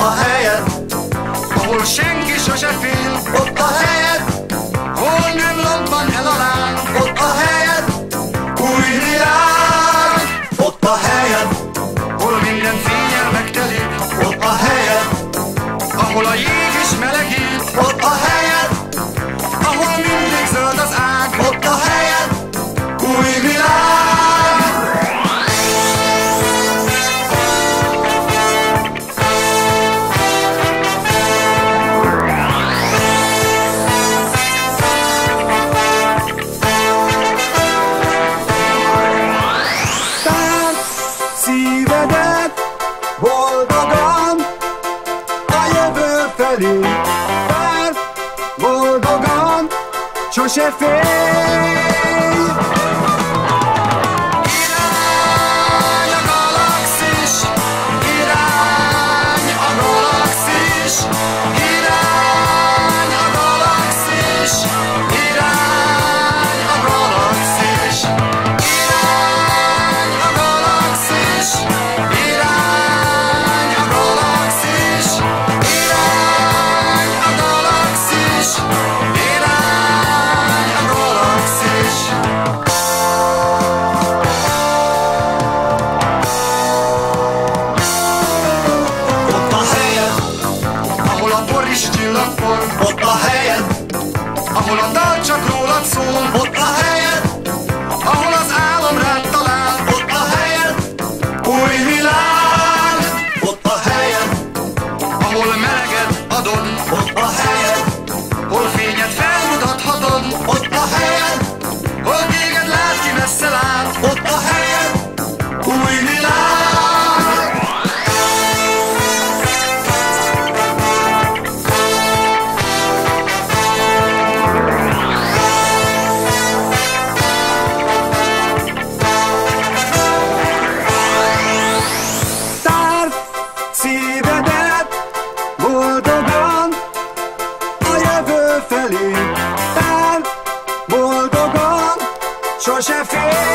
a helyet, ahol senki sose fél, ott a helyet. Szívedet boldogan a jövő felé. Tár boldogan, sose félj. Ahol a bor is csillagpor, ott a helyed, ahol a dal csak rólad szól, ott a helyed, ahol az álom rád talál, ott a helyed, új világ, ott a helyed, ahol meleget adod, ott a helyed, hol fényet felmutathatod, ott a helyed, hol téged lát ki messze lát, ott a helyed, felé. Tárd boldogan, sose félj.